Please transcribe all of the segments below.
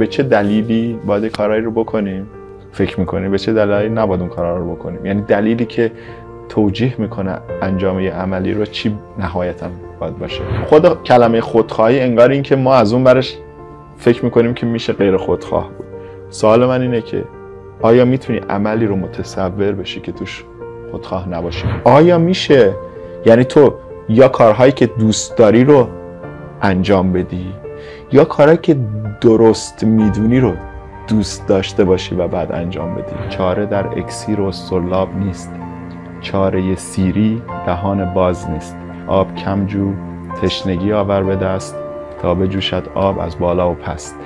به چه دلیلی باید کارهایی رو بکنیم؟ فکر می‌کنیم به چه دلیلی نباید اون کارها رو بکنیم؟ یعنی دلیلی که توجیه می‌کنه انجام یه عملی رو چی نهایتا باید باشه؟ خود کلمه خودخواهی انگار این که ما از اون برش فکر می‌کنیم که میشه غیر خودخواه بود. سوال من اینه که آیا می‌تونی عملی رو متصور بشی که توش خودخواه نباشی؟ آیا میشه؟ یعنی تو یا کارهایی که دوست داری رو انجام بدی یا کارهایی که درست می‌دونی رو دوست داشته باشی و بعد انجام بدی. چاره در اکسیر و سلاب نیست. چاره سیری دهان باز نیست. آب کمجو تشنگی آور به دست تا بجوشد آب از بالا و پست.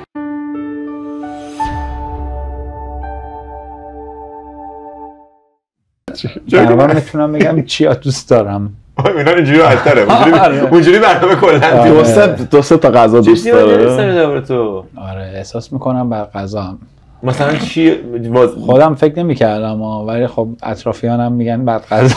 من می‌تونم بگم چیا دوست دارم. اینا اینجوری راحت‌تره اونجوری اونجوری برنامه کلا دو سه دو سه تا غذا دوست داره. تو. آره احساس می‌کنم بر غذا مثلا چی؟ خودم فکر نمی‌کردم ولی خب اطرافیانم میگن بعد غذا.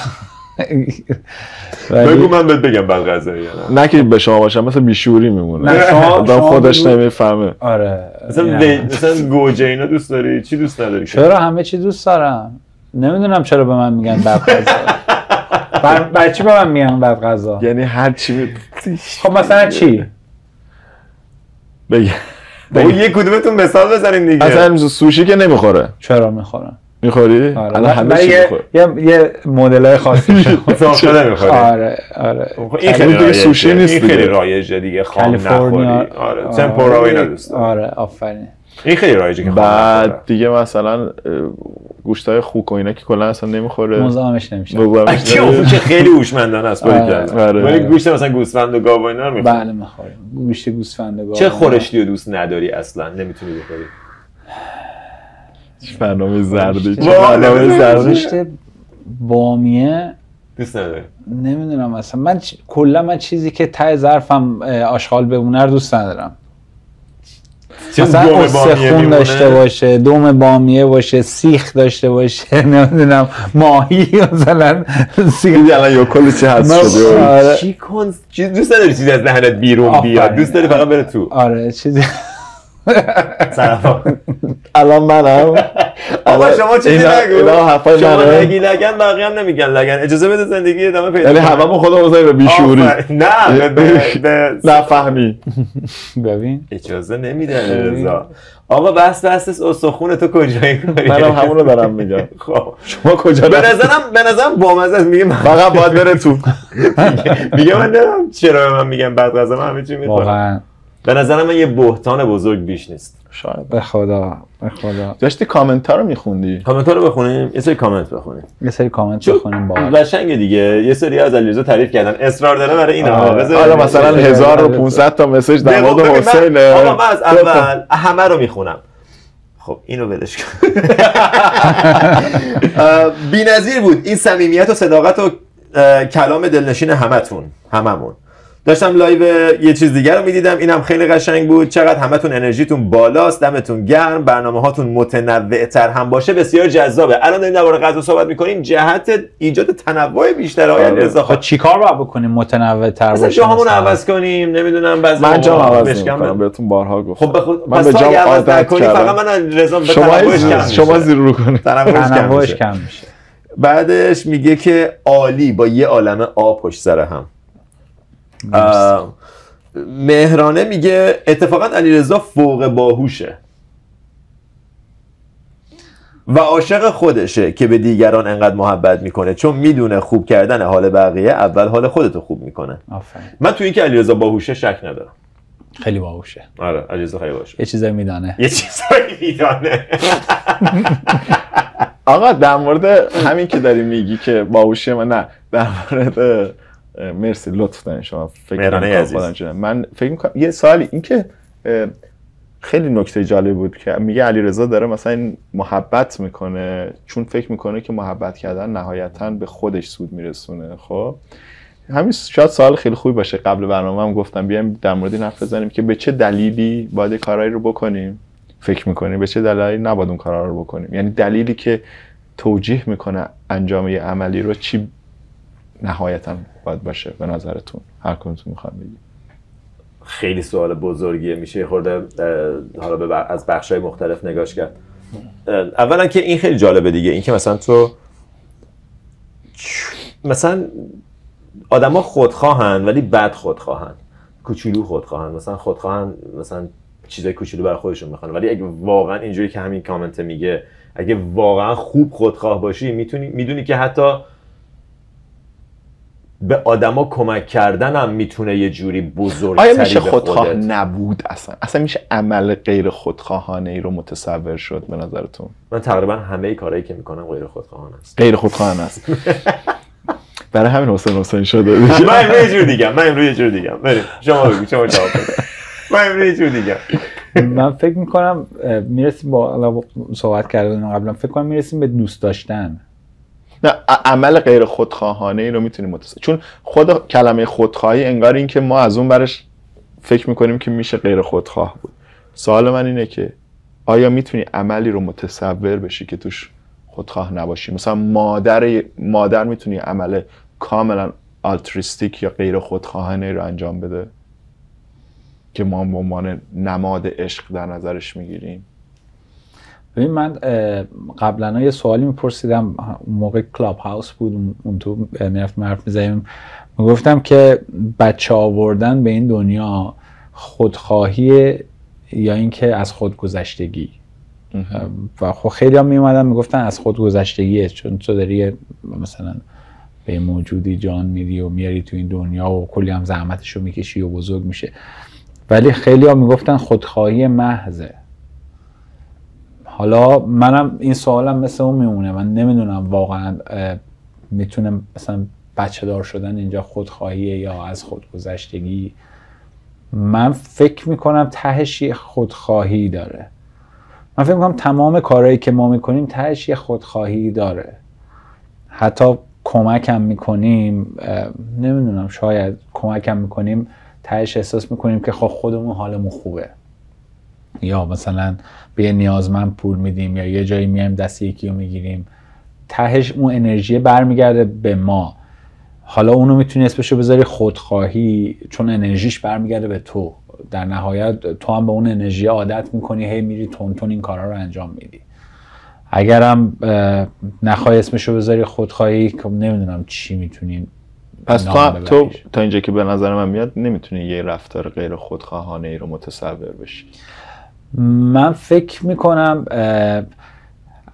بگو من بهت بگم بعد غذا نه. که به شما باشم مثل بیشوری میمونه. نه، شما- خودش. نمی‌فهمه. آره مثلا. مثلا گوجه اینا دوست داری؟ چی دوست نداری چرا؟ همه چی دوست دارم نمی‌دونم چرا به من میگن بعد غذا. بر, بر چی به من میگن بعد غذا؟ یعنی هر چی خب مثلا چی؟ بگه. بابا یه کدومتون مثال بزنین دیگه. اصلا سوشی که نمی‌خوره. چرا می‌خورم می‌خوری؟ آره. الان همه چی یه, یه, یه مدل خاصی ساخته نمی‌خوری. آره آره. خب این خیلی اون دیگه رایجه. سوشی نیست این خیلی دیگه. رایجه دیگه خام کالیفرنیا. نخوری. آره تمپورا و اینا دوست. آره آفرین. این خیلی رایجه که بعد. دیگه مثلا گوشتای خوک و اینا که کلا اصلا نمی‌خوره. مزاحمش نمیشه. اون که خیلی هوشمندانه است باری آره. کردن آره. ولی گوشت مثلا گوسفند و گاو و اینا رو می‌خوری. بله می‌خوریم گوشت گوسفند و گاو. چه خورشتی رو دوست نداری اصلا؟ نمی‌تونی بخوری. برنامه زردی چه برنامه زردی گوشت بامیه. دوست نداری. نمی‌دونم اصلا. من کلا من چیزی که ته ظرفم آشغال بمونه رو دوست ندارم. مثلا دوم قصه بامیه خون میمونه؟ داشته باشه دوم بامیه باشه سیخ داشته باشه نمی‌دونم ماهی مثلا سیخ دیدی الان یا کلی چی هست شده آره. چی کن دوست نداری چیزی از دهنت بیرون. بیاد دوست داری فقط بره تو آره چیزی. الان منم. آقا شما چیزی نگو. اینا حرفای شما. نگی لگن بقیه هم نمیگن لگن. اجازه بده زندگی ادامه پیدا یعنی. هممون خودمون بزنیم به بیشوری. نه به- به نفهمی ببین. اجازه نمیده رضا. آقا بس بس استخون تو کجایی کاری منم همونو دارم میگم. خب. شما کجا به؟ نظرم به نظرم بامزه است. میگه من فقط باید بره تو. میگه من نمی‌دونم چرا من میگن بعد غذا من همه چی می‌خورم واقعا. به نظرم من یه بهتان بزرگ بیش نیست. شاید. به خدا به خدا. داشتی کامنت ها رو میخوندی؟ کامنت ها رو بخونیم؟ یه سری کامنت بخونیم. یه سری کامنت بخونیم با قشنگه دیگه. یه سری از علیرضا تعریف کردن. اصرار داره برای اینا. آره. حالا مثلا بذار- 1500 تا message در مورد حسینه آقا من از. اول همه رو می‌خونم. خب اینو ولش کن. بی نظیر بود. این صمیمیت و صداقت و کلام دلنشین همتون. هممون. داشتم live یه چیز دیگر رو می‌دیدم. اینم خیلی قشنگ بود. چقدر همتون انرژیتون بالاست دمتون گرم برنامه هاتون متنوع تر هم باشه. بسیار جذابه. الان داریم درباره غذا صحبت می‌کنیم. جهت ایجاد تنوع بیشتر آقای رضا خب چیکار باید بکنیم متنوع تر مثلا باشه جاهامون؟ عوض کنیم. نمی‌دونم بعضی من جام عوض به- بهتون بارها گفتم. خب بخود من به جام عوض عادت نکنی کردم. فقط من رضا به شما تنوعش کم شما میشه. زیر رو کنید تنوعش کم میشه. بعدش میگه که عالی با یه عالم آ پشت سر هم. مهرانه میگه اتفاقا علیرضا فوق باهوشه. و عاشق خودشه که به دیگران انقدر محبت می‌کنه چون می‌دونه خوب کردن حال بقیه اول حال خودتو خوب می‌کنه. آفرین. من تو اینکه علیرضا باهوشه شک ندارم. خیلی باهوشه. آره علیرضا خیلی باشه یه چیزایی میدانه. یه چیزایی میدانه. آقا در مورد همین که داری میگی که باهوشی من نه در مورد مرسی لطف دارین شما. فکر. من فکر می‌کنم یه سوالی این که خیلی نکته جالب بود که میگه علیرضا داره مثلا این محبت می‌کنه چون فکر می‌کنه که محبت کردن نهایتا به خودش سود میرسونه خب؟ همین شاید سوال خیلی خوبی باشه. قبل برنامه هم گفتم بیایم در مورد این حرف بزنیم که به چه دلیلی باید یه کارهایی رو بکنیم. فکر می‌کنیم به چه دلیلی نباید اون کارها رو بکنیم؟ یعنی دلیلی که توجیه می‌کنه انجام یه عملی رو چی نهایتا باید باشه به نظرتون. هر کدومتون می‌خوام بگید. خیلی سوال بزرگیه. میشه خورده حالا به بر- از بخش های مختلف نگاش کرد. اولا که این خیلی جالبه دیگه. این که مثلا تو مثلا آدما خودخواهن ولی بد خودخواهن. کوچولو خودخواهن. مثلا خودخواهن مثلا چیزای کوچولو برای خودشون می‌خوان. ولی اگه واقعا اینجوری که همین کامنت میگه اگه واقعا خوب خودخواه باشی می‌تونی می‌دونی که حتی به آدما کمک کردن هم می‌تونه یه جوری بزرگتری آیا میشه خودخواه خودت. نبود اصلا؟ اصلا میشه عمل غیر خودخواهانه ای رو متصور شد به نظرتون؟ من تقریبا همه کارهایی که می‌کنم غیر خودخواهانه است. غیر خودخواهانه است. برای همین حسین حسین شده. من امروز یه جور دیگه من امروز یه جور دیگه بریم شما بگو شما جواب بده من امروز یه جور دیگه من فکر می‌کنم می‌رسیم با صحبت کردن قبلا فکر کنم می‌رسیم به دوست داشتن. نه عمل غیر خودخواهانه ای رو می‌تونیم متصور چون خود کلمه خودخواهی انگار این که ما از اون برش فکر می‌کنیم که میشه غیر خودخواه بود. سوال من اینه که آیا می‌تونی عملی رو متصور بشی که توش خودخواه نباشی؟ مثلا مادر مادر می‌تونی عمل کاملا آلتریستیک یا غیر خودخواهانه رو انجام بده؟ که ما به عنوان نماد عشق در نظرش می‌گیریم. ببین من قبلا یه سوالی میپرسیدم. اون موقع کلاب هاوس بود اون- تو اه، می‌رفتیم حرف می‌زدیم می‌گفتم که بچه آوردن به این دنیا خودخواهی یا اینکه از خودگذشتگی؟ و خب خیلی هم میومدن می‌گفتن از خودگذشتگیه چون تو داری مثلا به موجودی جان میدی و میاری تو این دنیا و کلی هم زحمتش رو می‌کشی و بزرگ میشه. ولی خیلی ها می‌گفتن خودخواهی محضه. حالا منم این سوالم مثل اون میمونه. من نمی‌دونم واقعا اه، می‌تونه مثلا بچه دار شدن اینجا خودخواهیه یا از خودگذشتگی. من فکر می‌کنم تهش یه خودخواهی داره. من فکر می‌کنم تمام کارهایی که ما می‌کنیم تهش یه خودخواهی داره. حتی کمکم می‌کنیم نمی‌دونم شاید کمکم می‌کنیم تهش احساس می‌کنیم که خب خودمون حالمون خوبه. یا مثلا به یه نیازمند پول میدیم یا یه جایی میایم دست یکی رو می‌گیریم تهش اون انرژی برمیگرده به ما. حالا اونو می‌تونی اسمشو بذاری خودخواهی چون انرژیش برمیگرده به تو. در نهایت تو هم به اون انرژی عادت می‌کنی هی میری تون تون این کارا رو انجام میدی. اگرم نخوای اسمشو بذاری خودخواهی که نمی‌دونم چی می‌تونین پس تو, تو. تا اینجا که به نظر من میاد نمی‌تونی یه رفتار غیر خودخواهانه ای رو متصور بشی. من فکر می‌کنم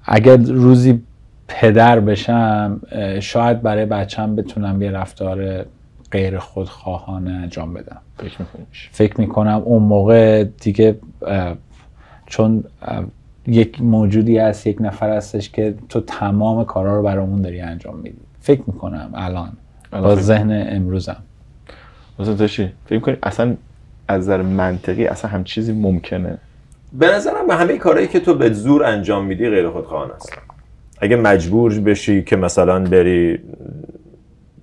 اگر روزی پدر بشم شاید برای بچم بتونم یه رفتار غیر خودخواهانه انجام بدم. فکر می‌کنی فکر می‌کنم اون موقع دیگه چون یک موجودی هست یک نفر هستش که تو تمام کارا رو برامون داری انجام میدی. فکر می‌کنم الان. با ذهن امروزم. مثلا تو چی؟ فکر می‌کنی اصلا از نظر منطقی اصلا هم چیزی ممکنه؟ به نظرم همه کارهایی که تو به زور انجام میدی غیر خودخواهانه است اگه مجبور بشی که مثلا بری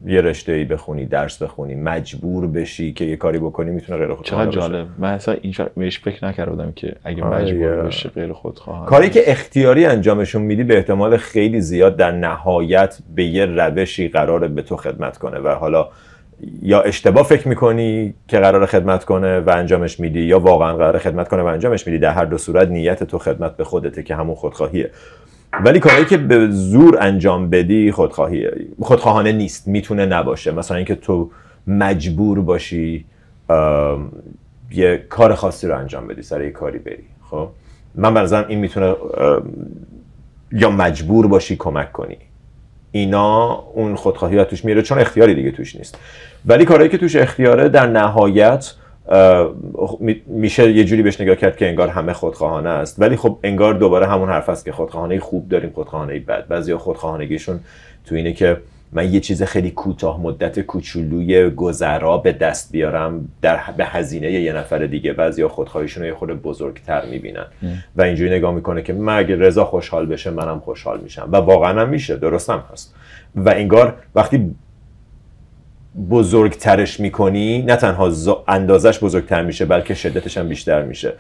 یه رشته ای بخونی درس بخونی مجبور بشی که یه کاری بکنی می‌تونه غیر خودخواهانه چقدر. جالب من اصلا این شر... بهش فکر نکرده بودم که اگه آره مجبور. بشه غیر خودخواهانه کاری که اختیاری انجامشون میدی به احتمال خیلی زیاد در نهایت به یه روشی قراره به تو خدمت کنه و حالا یا اشتباه فکر می‌کنی که قرار خدمت کنه و انجامش میدی یا واقعا قرار خدمت کنه و انجامش میدی در هر دو صورت نیت تو خدمت به خودته که همون خودخواهیه. ولی کاری که به زور انجام بدی خودخواهیه. خودخواهانه نیست می‌تونه نباشه. مثلا اینکه تو مجبور باشی یه کار خاصی رو انجام بدی سر یه کاری بری. خب؟ من نظرم این می‌تونه یا مجبور باشی کمک کنی. اینا اون خودخواهی توش میره چون اختیاری دیگه توش نیست. ولی کارهایی که توش اختیاره در نهایت می- میشه یه جوری بهش نگاه کرد که انگار همه خودخواهانه است. ولی خب انگار دوباره همون حرف است که خودخواهانه خوب داریم خودخواهانه بد. بعضیا خودخواهانگیشون تو اینه که من یه چیز خیلی کوتاه مدت کوچولوی گذرا به دست بیارم در به هزینه یه نفر دیگه بعضیا خودخواهیشون رو یه خورده بزرگتر می‌بینن. و اینجوری نگاه می‌کنه که من اگه رضا خوشحال بشه منم خوشحال میشم. و واقعا هم میشه درست هم هست. و انگار وقتی بزرگترش می‌کنی نه تنها اندازش بزرگتر میشه بلکه شدتش هم بیشتر میشه.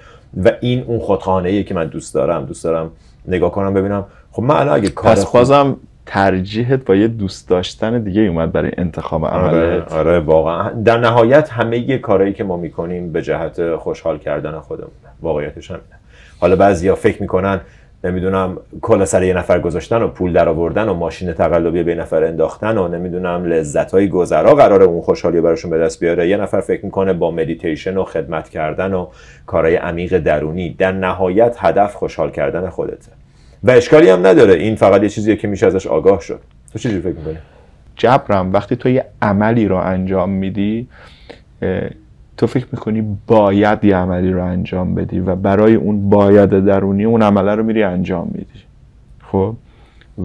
و این اون خودخواهانه که من دوست دارم دوست دارم نگاه کنم ببینم خب من الان اگه کار پس بازم ترجیحت با یه دوست داشتن دیگه اومد برای انتخاب آره عملت آره واقعا. در نهایت همه کارهایی که ما می‌کنیم به جهت خوشحال کردن خودمون. واقعیتش همینه. حالا بعضیا فکر می‌کنن نمی‌دونم کلا سر یه نفر گذاشتن و پول در آوردن و ماشین تقلبی به یه نفر انداختن و نمی‌دونم لذت های گذرا قراره اون خوشحالی براشون به دست بیاره. یه نفر فکر می‌کنه با مدیتیشن و خدمت کردن و کارهای عمیق درونی. در نهایت هدف خوشحال کردن خودته. و اشکالی هم نداره. این فقط یه چیزیه که میشه ازش آگاه شد. تو چه فکر می‌کنی؟ جبرم وقتی تو یه عملی رو انجام میدی تو فکر می‌کنی باید یه عملی رو انجام بدی و برای اون باید درونی اون عمله رو میری انجام میدی. خب؟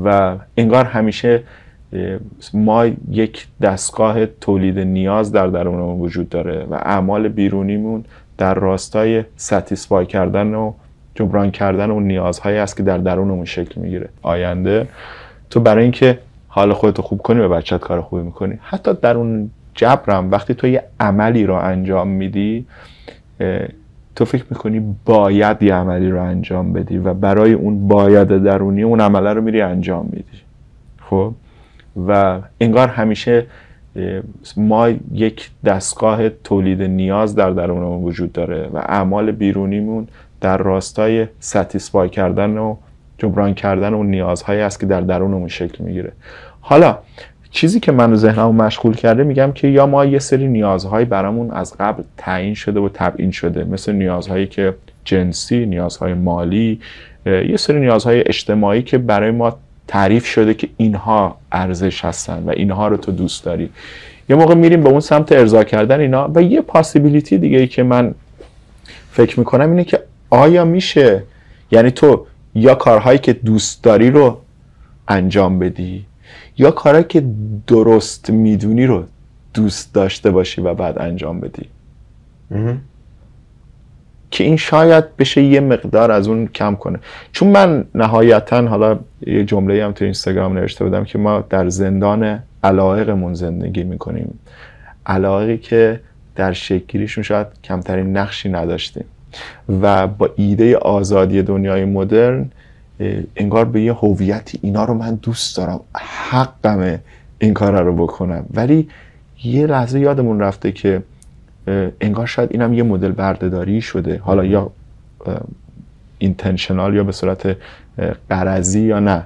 و انگار همیشه ما یک دستگاه تولید نیاز در درونمون وجود داره و اعمال بیرونیمون در راستای ستیسفای کردن و جبران کردن اون نیازهایی است که در درونمون شکل می‌گیره. آینده تو برای اینکه حال خودتو خوب کنی به بچت کار خوبی می‌کنی. حتی در اون جبرم وقتی تو یه عملی رو انجام میدی تو فکر می‌کنی باید یه عملی رو انجام بدی و برای اون باید درونی اون عمله رو میری انجام میدی. خب؟ و انگار همیشه ما یک دستگاه تولید نیاز در درونمون وجود داره و اعمال بیرونیمون در راستای ستیسفای کردن و جبران کردن اون نیازهایی است که در درونمون شکل می‌گیره. حالا چیزی که منو ذهنمو مشغول کرده میگم که یا ما یه سری نیازهایی برامون از قبل تعیین شده و تبیین شده. مثل نیازهایی که جنسی نیازهای مالی یه سری نیازهای اجتماعی که برای ما تعریف شده که اینها ارزش هستن و اینها رو تو دوست داری. یه موقع میریم به اون سمت ارضا کردن اینا و یه پاسیبیلیتی دیگه ای که من فکر می‌کنم اینه که آیا میشه؟ یعنی تو یا کارهایی که دوست داری رو انجام بدی یا کارهایی که درست می‌دونی رو دوست داشته باشی و بعد انجام بدی؟ که این شاید بشه یه مقدار از اون کم کنه. چون من نهایتا حالا یه جمله هم تو اینستاگرام نوشته بودم که ما در زندان علایقمون زندگی می‌کنیم. علایقی که در شکلگیریشون شاید کمترین نقشی نداشتیم. و با ایده آزادی دنیای مدرن انگار به یه هویتی اینا رو من دوست دارم. حقمه این کار رو بکنم. ولی یه لحظه یادمون رفته که انگار شاید اینم یه مدل بردهداری شده. حالا یا اینتنشنال یا به صورت اه، غرضی یا نه.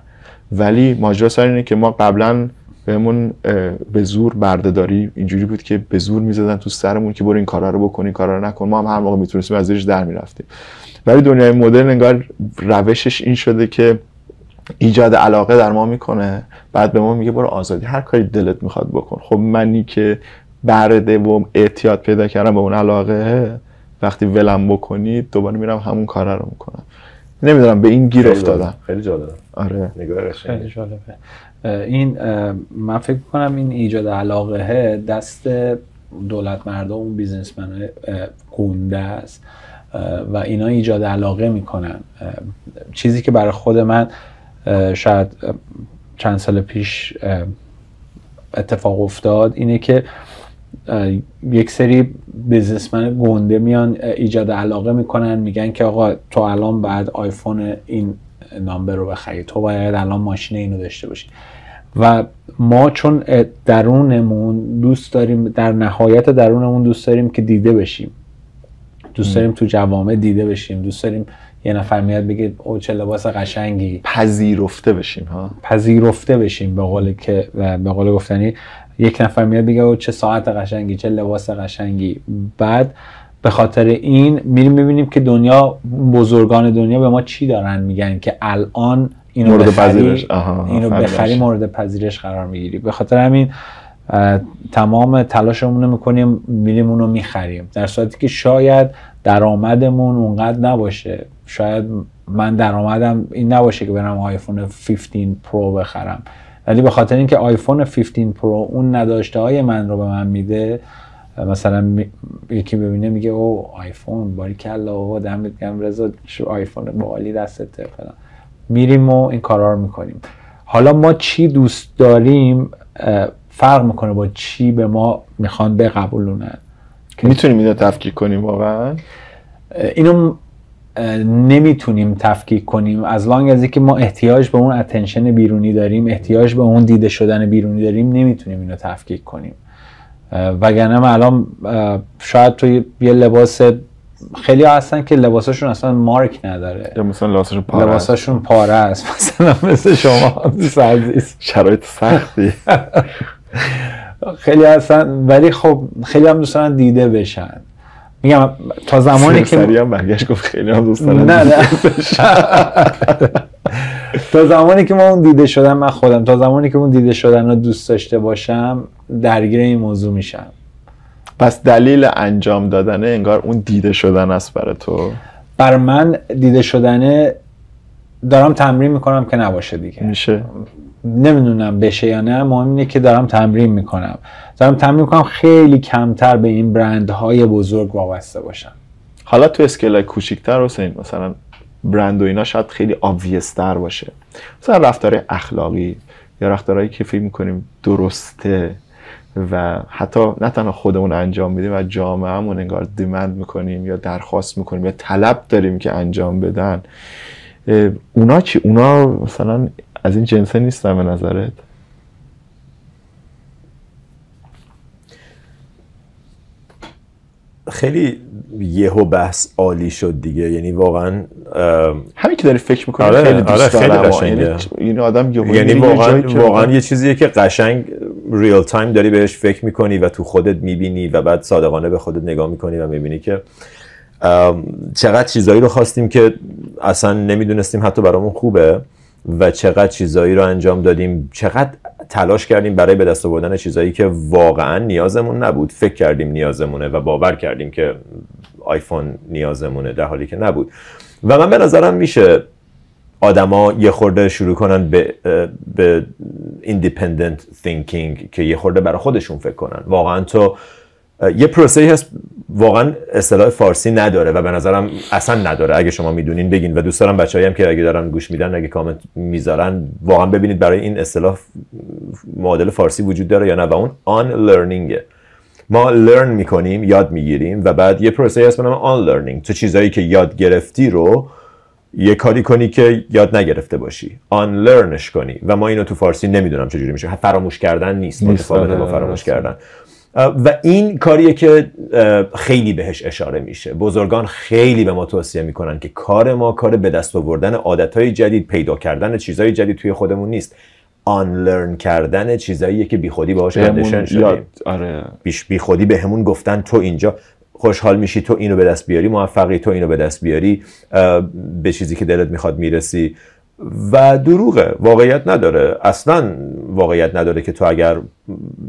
ولی ماجرا سر اینه که ما قبلا بهمون به زور بردهداری اینجوری بود که به زور می‌زدن تو سرمون که برو این کارا رو بکن این کارا رو نکن. ما هم هر موقع می‌تونستیم از زیرش در می‌رفتیم. ولی دنیای مدرن انگار روشش این شده که ایجاد علاقه در ما می‌کنه. بعد به ما میگه برو آزادی هر کاری دلت می‌خواد بکن. خب منی که برده و اعتیاد پیدا کردم به اون علاقه وقتی ولم بکنید دوباره میرم همون کارا رو می‌کنم. نمی‌دونم به این گیر افتادم. خیلی جالبه آره. نگاه خیلی. جالبه. این من فکر کنم این ایجاد علاقه دست دولت مردم اون بیزنسمن گنده است. و اینا ایجاد علاقه می‌کنن. چیزی که برای خود من شاید چند سال پیش اتفاق افتاد اینه که یک سری بیزنسمن گنده میان ایجاد علاقه می‌کنن میگن که آقا تو الان بعد آیفون این نامبر رو بخری. تو باید الان ماشین اینو داشته باشی. و ما چون درونمون دوست داریم در نهایت درونمون دوست داریم که دیده بشیم. دوست داریم تو جوامع دیده بشیم. دوست داریم یه نفر میاد بگه او چه لباس قشنگی. پذیرفته بشیم ها؟ پذیرفته بشیم به قول که و به قول گفتنی. یک نفر میاد بگه او چه ساعت قشنگی چه لباس قشنگی. بعد به خاطر این میریم می‌بینیم که دنیا بزرگان دنیا به ما چی دارن میگن که الان اینو مورد بخری پذیرش. آها، اینو. بخری مورد پذیرش قرار می‌گیری به خاطر همین تمام تلاشمون رو می‌کنیم میریم اونو می‌خریم در صورتی که شاید درآمدمون اونقدر نباشه شاید من درآمدم این نباشه که برم آیفون 15 Pro بخرم ولی به خاطر اینکه آیفون 15 Pro اون نداشته های من رو به من میده مثلا می- یکی ببینه میگه او آیفون باری کلا او دمت گرم رضا شو آیفون بالی دستته فلان. میریم و این کارا رو می‌کنیم. حالا ما چی دوست داریم فرق می‌کنه با چی به ما می‌خوان بقبولونن؟ می‌تونیم اینو تفکیک کنیم واقعا؟ اینو نمی‌تونیم تفکیک کنیم. از لانگ از اینکه ما احتیاج به اون اتنشن بیرونی داریم احتیاج به اون دیده شدن بیرونی داریم نمی‌تونیم اینو تفکیک کنیم. وگرنه من الان شاید تو یه- لباس خیلی ها هستن که لباساشون اصلا مارک نداره. یا مثلا لباسش پاره. لباساشون پاره است. مثلا مثل شما دوست عزیز شرایط سختی. خیلی هستن ولی خب خیلی هم دوست دارن دیده بشن. میگم تا زمانی که سری هم برگشت گفت خیلی هم دوست نه نه. تا زمانی که ما اون دیده شدن من خودم تا زمانی که اون دیده شدن رو دوست داشته باشم درگیر این موضوع میشم. پس دلیل انجام دادن انگار اون دیده شدن است برای تو؟ بر من دیده شدنه دارم تمرین می‌کنم که نباشه دیگه. میشه. نمی‌دونم بشه یا نه مهم اینه که دارم تمرین می‌کنم. دارم تمرین می‌کنم خیلی کمتر به این برندهای بزرگ وابسته باشم. حالا تو اسکیل کوچیکتر حسین مثلا برند و اینا شاید خیلی obvious تر باشه مثلا رفتار اخلاقی یا رفتارهایی که فکر می‌کنیم درسته و حتی نه تنها خودمون انجام میدیم و جامعهمون انگار دیمند می‌کنیم یا درخواست می‌کنیم یا طلب داریم که انجام بدن اونا چی؟ اونا مثلا از این جنسه نیستن به نظرت؟ خیلی یهو بحث عالی شد دیگه یعنی واقعا همین که داری فکر می‌کنی آره، خیلی دوست آره، خیلی دارم قشنگه. یعنی این آدم یهو یعنی میره یه واقعا جایی که واقعا یه چیزیه که قشنگ ریل تایم داری بهش فکر می‌کنی و تو خودت می‌بینی و بعد صادقانه به خودت نگاه می‌کنی و می‌بینی که ام، چقدر چیزایی رو خواستیم که اصلا نمی‌دونستیم حتی برامون خوبه و چقدر چیزایی رو انجام دادیم چقدر تلاش کردیم برای به دست آوردن چیزایی که واقعا نیازمون نبود. فکر کردیم نیازمونه و باور کردیم که آیفون نیازمونه در حالی که نبود. و من به نظرم میشه آدما یه خورده شروع کنن به به ایندیپندنت که یه خورده برای خودشون فکر کنن. واقعا تو یه پروسه هست واقعا اصطلاح فارسی نداره و به نظرم اصلا نداره. اگه شما می‌دونین بگین و دوست دارم بچه‌ای هم که اگه دارن گوش میدن اگه کامنت می‌ذارن واقعا ببینید برای این اصطلاح معادل فارسی وجود داره یا نه و اون آن لرنینگه. ما لرن می‌کنیم یاد می‌گیریم و بعد یه پروسه هست به نام آن لرنینگ. تو چیزایی که یاد گرفتی رو یه کاری کنی که یاد نگرفته باشی. آن لرنش کنی. و ما اینو تو فارسی نمی‌دونم چجوری میشه. فراموش کردن نیست. متفاوته با آره، فراموش درسته. کردن. و این کاریه که خیلی بهش اشاره میشه. بزرگان خیلی به ما توصیه می‌کنن که کار ما کار به دست آوردن عادتهای جدید پیدا کردن چیزهای جدید توی خودمون نیست. آن لرن کردن چیزاییه که بیخودی باهاش بهمون شدیم. آره. بیش بی خودی به همون گفتن تو اینجا خوشحال میشی تو اینو به دست بیاری موفقی تو اینو به دست بیاری به چیزی که دلت می‌خواد می‌رسی. و دروغه. واقعیت نداره. اصلا واقعیت نداره که تو اگر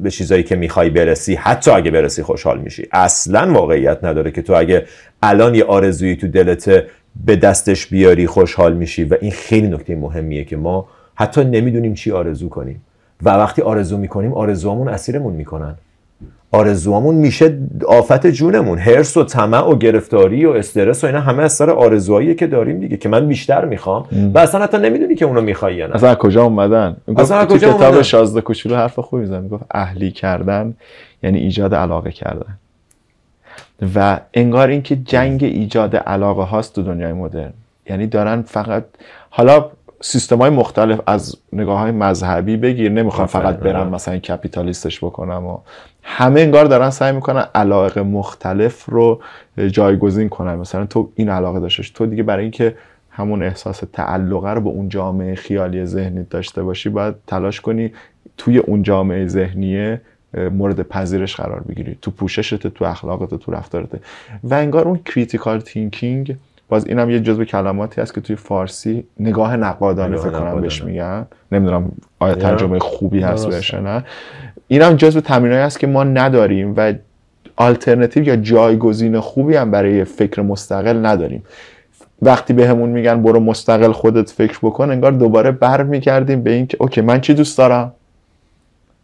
به چیزایی که می‌خوای برسی حتی اگه برسی خوشحال میشی. اصلا واقعیت نداره که تو اگه الان یه آرزویی تو دلت به دستش بیاری خوشحال میشی. و این خیلی نکته مهمیه که ما حتی نمی‌دونیم چی آرزو کنیم. و وقتی آرزو می‌کنیم آرزوامون اسیرمون می‌کنن. آرزوامون میشه آفت جونمون. هرس و طمع و گرفتاری و استرس و اینا همه از سر آرزوهایی که داریم دیگه که من بیشتر می‌خوام. و اصلا حتی نمی‌دونی که اونو می‌خوای یا نه. اصلا کجا اومدن؟ اصلا کجا کتاب؟ شازده کوچولو حرف خوبی زد گفت اهلی کردن یعنی ایجاد علاقه کردن. و انگار اینکه جنگ ایجاد علاقه هاست تو دنیای مدرن. یعنی دارن فقط حالا سیستم های مختلف از نگاه های مذهبی بگیر. نمی‌خوام فقط برم. مثلا کپیتالیستش بکنم و همه انگار دارن سعی می‌کنن علاقه مختلف رو جایگزین کنن. مثلا تو این علاقه داشتش. تو دیگه برای اینکه همون احساس تعلقه رو به اون جامعه خیالی ذهنی داشته باشی باید تلاش کنی توی اون جامعه ذهنیه مورد پذیرش قرار بگیری. تو پوششت تو اخلاقت تو رفتارت. و انگار اون critical thinking باز اینم یه جزو کلماتی هست که توی فارسی نگاه نقادانه فکر کنم بهش. میگن. نمی‌دونم آیا ترجمه خوبی هست. بهش نه. اینم جزو تمرینایی هست که ما نداریم و آلترنتیو یا جایگزین خوبی هم برای فکر مستقل نداریم. وقتی بهمون میگن برو مستقل خودت فکر بکن انگار دوباره برمیگردیم به اینکه اوکی من چی دوست دارم؟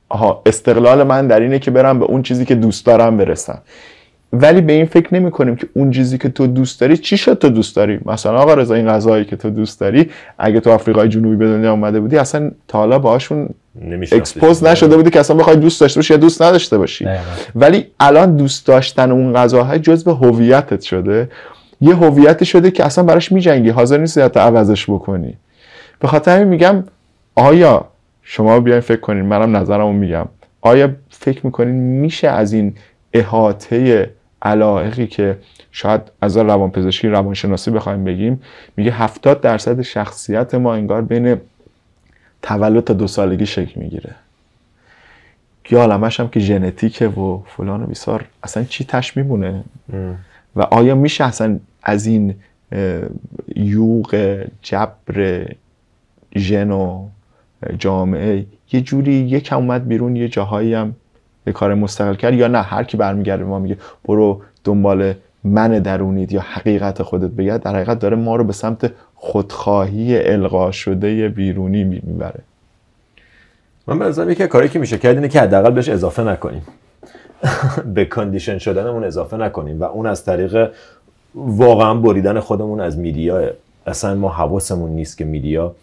آها استقلال من در اینه که برم به اون چیزی که دوست دارم برسم. ولی به این فکر نمی کنیم که اون چیزی که تو دوست داری چی شد تو دوست داری؟ مثلا آقا رضا این غذایی که تو دوست داری اگه تو آفریقای جنوبی به دنیا اومده بودی اصلا تا حالا باهاشون. اکسپوز نشده بودی که اصلا بخوای دوست داشته باشی یا دوست نداشته باشی. دقیقاً. ولی الان دوست داشتن اون غذاها جزو هویتت شده. یه هویتی شده که اصلا براش میجنگی. حاضر نیستی حتی عوضش بکنی. به خاطر همین میگم آیا شما بیاین فکر کنین منم نظرمو میگم. آیا فکر می‌کنین میشه از این احاطه علائقی که شاید از روانپزشکی روانشناسی بخوایم بگیم میگه 70 درصد شخصیت ما انگار بین تولد تا دو سالگی شکل می‌گیره. یا عالمش هم که ژنتیکه و فلان و بیسار اصلا چی تش میمونه؟ و آیا میشه اصلا از این یوغ جبر ژن و جامعه یه جوری یکم اومد بیرون یه جاهایی هم یه کار مستقل کرد یا نه؟ هر کی برمیگرده ما میگه برو دنبال من درونید یا حقیقت خودت بگرد در حقیقت داره ما رو به سمت خودخواهی القا شده بیرونی می‌بره. من به نظرم یکی کاری که میشه کرد اینه که حداقل بهش اضافه نکنیم. به condition شدنمون اضافه نکنیم و اون از طریق واقعا بریدن خودمون از media. اصلا ما حواسمون نیست که media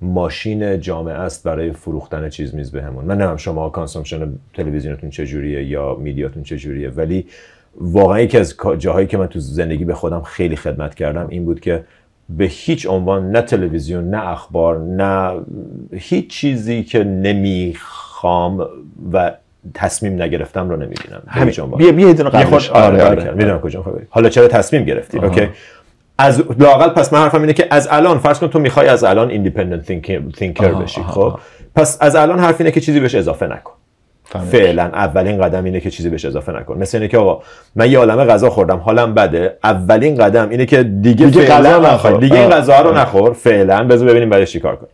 ماشین جامعه است برای فروختن چیز میز بهمون. من نمی‌دونم شما consumption تلویزیونتون چجوریه یا media تون چجوریه ولی واقعا یکی از جاهایی که من تو زندگی به خودم خیلی خدمت کردم این بود که به هیچ عنوان نه تلویزیون نه اخبار نه هیچ چیزی که نمی‌خوام و تصمیم نگرفتم رو نمی‌بینم. عنوان. بیا بیا دونه قبلش آره آره, آره. کجا حالا چرا تصمیم گرفتی؟ okay. از لاقل پس من حرفم اینه که از الان فرض کن تو می‌خوای از الان independent thinker بشی خب؟ پس از الان حرف اینه که چیزی بهش اضافه نکن. فعلا اولین قدم اینه که چیزی بهش اضافه نکن. مثل اینه که آقا من یه عالمه غذا خوردم حالم بده. اولین قدم اینه که دیگه, دیگه غذا نخور. دیگه این غذا رو نخور. فعلا. بذار ببینیم برای چیکار کنیم.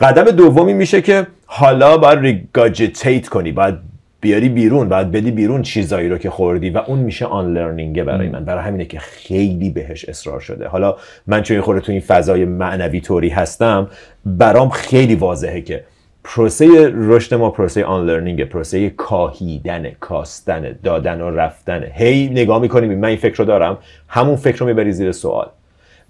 قدم دومی میشه که حالا باید regurgitate کنی. باید بیاری بیرون. باید بدی بیرون چیزایی رو که خوردی و اون میشه unlearning برای من. برای همینه که خیلی بهش اصرار شده. حالا من چون خورده تو این فضای معنوی طوری هستم برام خیلی واضحه که پروسه رشد ما پروسه unlearning پروسه کاهیدن کاستن دادن و رفتن. هی نگاه می‌کنیم من این فکر رو دارم همون فکر رو می‌بری زیر سوال.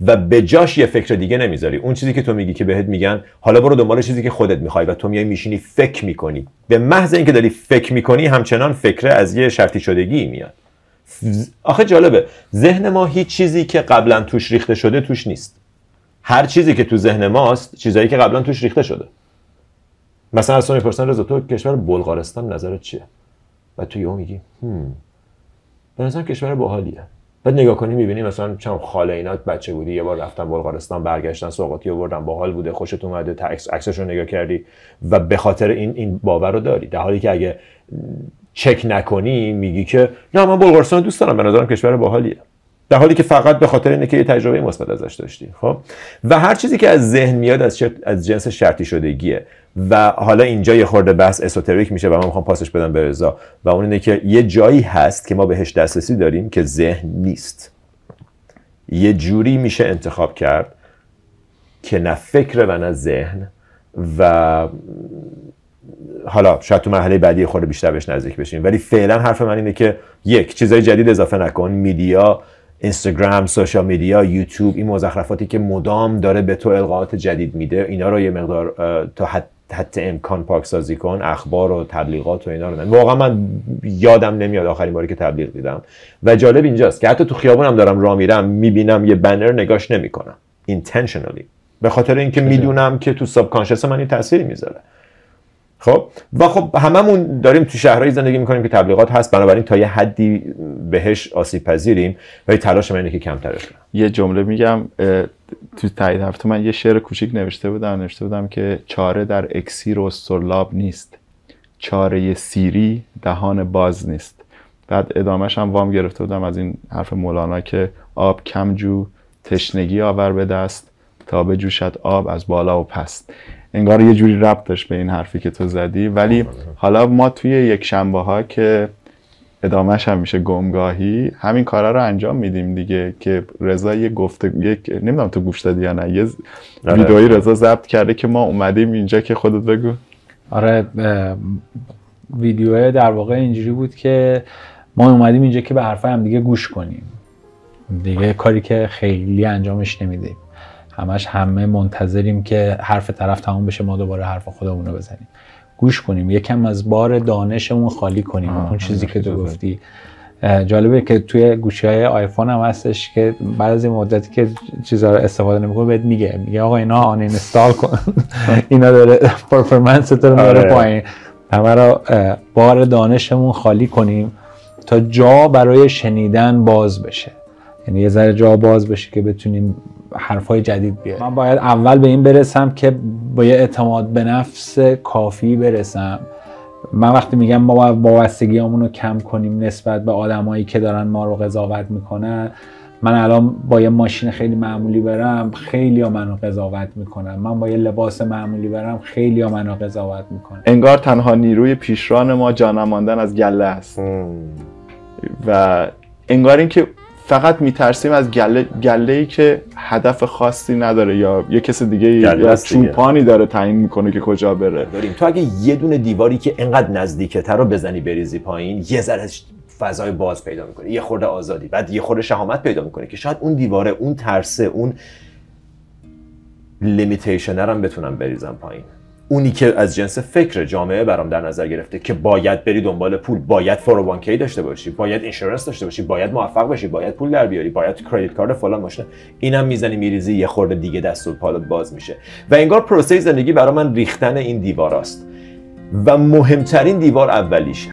و به جاش یه فکر دیگه نمی‌ذاری. اون چیزی که تو میگی که بهت میگن حالا برو دنبال چیزی که خودت می‌خوای و تو میای میشینی فکر می‌کنی. به محض اینکه داری فکر می‌کنی همچنان فکره از یه شرطی شدگی میاد. آخه جالبه. ذهن ما هیچ چیزی که قبلا توش ریخته شده توش نیست. هر چیزی که تو ذهن ماست چیزایی که قبلا توش ریخته شده. مثلا از تو می‌پرسن رضا تو کشور بلغارستان نظرت چیه؟ و تو یهو میگی هم به نظرم کشور باحالیه. بعد نگاه کنی می‌بینی مثلا چم خاله اینا بچه بودی یه بار رفتن بلغارستان برگشتن سوقاتی آوردن باحال بوده خوشت اومده عکسش رو نگاه کردی و به خاطر این این باور رو داری. در حالی که اگه چک نکنی میگی که نه من بلغارستان دوست دارم به نظرم کشور باحالیه. در حالی که فقط به خاطر اینه که یه تجربه مثبت ازش داشتی خب؟ و هر چیزی که از ذهن میاد از, از جنس شرطی شدگیه. و حالا اینجا یه خورده بحث اسوتریک میشه و من می‌خوام پاسش بدم به رضا. و اون اینه که یه جایی هست که ما بهش دسترسی داریم که ذهن نیست. یه جوری میشه انتخاب کرد که نه فکر و نه ذهن و حالا شاید تو مرحله بعدی خورده بیشتر بهش نزدیک بشیم. ولی فعلا حرف من اینه که یک چیزای جدید اضافه نکن. میدیا اینستاگرام سوشال میدیا یوتیوب این مزخرفاتی که مدام داره به تو القاءات جدید میده اینا رو یه مقدار تا حد حتی امکان پاک سازی کن اخبار و تبلیغات و اینا رو نه. واقعا من یادم نمیاد آخرین باری که تبلیغ دیدم. و جالب اینجاست که حتی تو خیابونم دارم راه میرم می‌بینم یه بنر نگاش نمی‌کنم. Intentionally. به خاطر اینکه می‌دونم که تو ساب من این تاثیر می‌ذاره. خب؟ و خب هممون داریم تو شهرهایی زندگی می‌کنیم که تبلیغات هست. بنابراین تا یه حدی بهش آسیب پذیریم ولی تلاش من اینه که کمترش کنم یه جمله میگم تو تایید هفته من یه شعر کوچیک نوشته بودم. نوشته بودم که چاره در اکسیر و استرلاب نیست. چاره سیری دهان باز نیست. بعد ادامهش هم وام گرفته بودم از این حرف مولانا که آب کمجو تشنگی آور به دست تا به جوشت آب از بالا و پست. انگار یه جوری ربط داشت به این حرفی که تو زدی. ولی حالا ما توی یک شنبه ها که ادامهش هم میشه گمگاهی همین کارا رو انجام میدیم دیگه که رضا یه گفته یک نمی‌دونم تو گوش دادی یا نه یه آره. ویدئویی رضا ضبط کرده که ما اومدیم اینجا که خودت بگو. آره ویدیو در واقع اینجوری بود که ما اومدیم اینجا که به حرفای هم دیگه گوش کنیم. دیگه کاری که خیلی انجامش نمیدیم. همش همه منتظریم که حرف طرف تمام بشه ما دوباره حرف خودمون رو بزنیم. گوش کنیم یکم از بار دانشمون خالی کنیم اون چیزی که تو گفتی. جالبه که توی گوشی های آیفون هم هستش که بعد از این مدتی که چیزا رو استفاده نمی‌کنه بهت میگه. میگه آقا اینا آن اینستال کن. اینا داره پرفورمنس تو رو میاره. پایین. همه رو بار دانشمون خالی کنیم تا جا برای شنیدن باز بشه. یعنی یه ذره جا باز بشه که بتونیم حرفای جدید بیاریم. من باید اول به این برسم که با یه اعتماد به نفس کافی برسم. من وقتی میگم ما باید وابستگیامون رو کم کنیم نسبت به آدمایی که دارن ما رو قضاوت می‌کنن من الان با یه ماشین خیلی معمولی برم خیلی ها منو قضاوت می‌کنن. من با یه لباس معمولی برم خیلی ها منو قضاوت می‌کنن. انگار تنها نیروی پیشران ما جا ماندن از گله است. و انگار اینکه فقط میترسیم از گله گله ای که هدف خاصی نداره یا یه کس دیگه یا. چوپانی داره تعیین می‌کنه که کجا بره. داریم. تو اگه یه دونه دیواری که انقدر نزدیکه تر رو بزنی بریزی پایین یه ذره فضای باز پیدا می‌کنه یه خورده آزادی بعد یه خورده شهامت پیدا می‌کنه که شاید اون دیواره اون ترسه اون limitation ر هم بتونم بریزم پایین. اونی که از جنس فکر جامعه برام در نظر گرفته که باید بری دنبال پول باید فوروانکی داشته باشی باید insurance داشته باشی باید موفق باشی باید پول در بیاری باید credit card فلان ماشین اینم می‌زنی میریزی یه خورده دیگه دست و بالت باز میشه. و انگار پروسه زندگی برای من ریختن این دیواراست. و مهمترین دیوار اولیش.